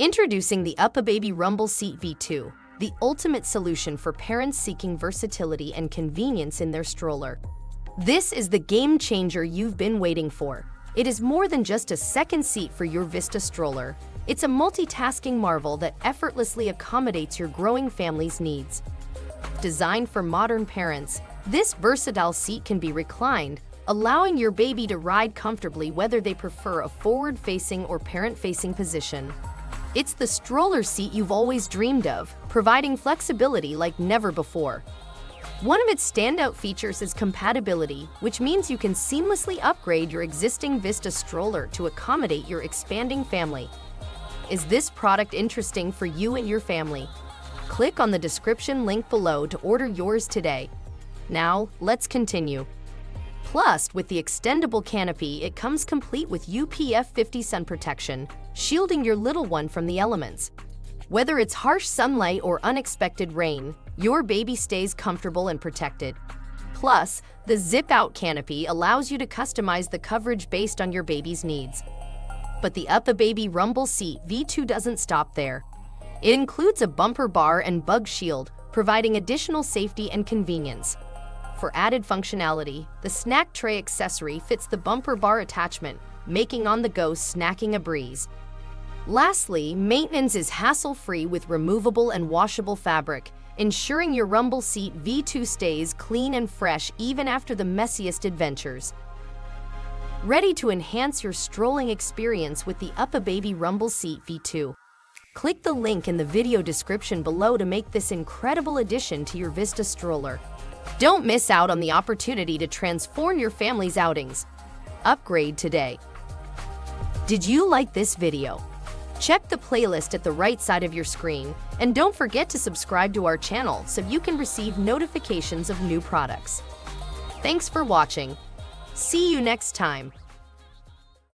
Introducing the UPPAbaby Rumble Seat V2, the ultimate solution for parents seeking versatility and convenience in their stroller. This is the game changer you've been waiting for. It is more than just a second seat for your Vista stroller. It's a multitasking marvel that effortlessly accommodates your growing family's needs. Designed for modern parents, this versatile seat can be reclined, allowing your baby to ride comfortably whether they prefer a forward-facing or parent-facing position. It's the stroller seat you've always dreamed of, providing flexibility like never before. One of its standout features is compatibility, which means you can seamlessly upgrade your existing Vista stroller to accommodate your expanding family. Is this product interesting for you and your family? Click on the description link below to order yours today. Now, let's continue. Plus, with the extendable canopy, it comes complete with UPF 50 sun protection, shielding your little one from the elements. Whether it's harsh sunlight or unexpected rain, your baby stays comfortable and protected. Plus, the zip-out canopy allows you to customize the coverage based on your baby's needs. But the UPPAbaby Rumble Seat V2 doesn't stop there. It includes a bumper bar and bug shield, providing additional safety and convenience. For added functionality, the snack tray accessory fits the bumper bar attachment, making on-the-go snacking a breeze. Lastly, maintenance is hassle-free with removable and washable fabric, ensuring your Rumble Seat V2 stays clean and fresh even after the messiest adventures. Ready to enhance your strolling experience with the UPPAbaby Rumble Seat V2. Click the link in the video description below to make this incredible addition to your Vista stroller. Don't miss out on the opportunity to transform your family's outings. Upgrade today. Did you like this video? Check the playlist at the right side of your screen, and don't forget to subscribe to our channel so you can receive notifications of new products. Thanks for watching. See you next time.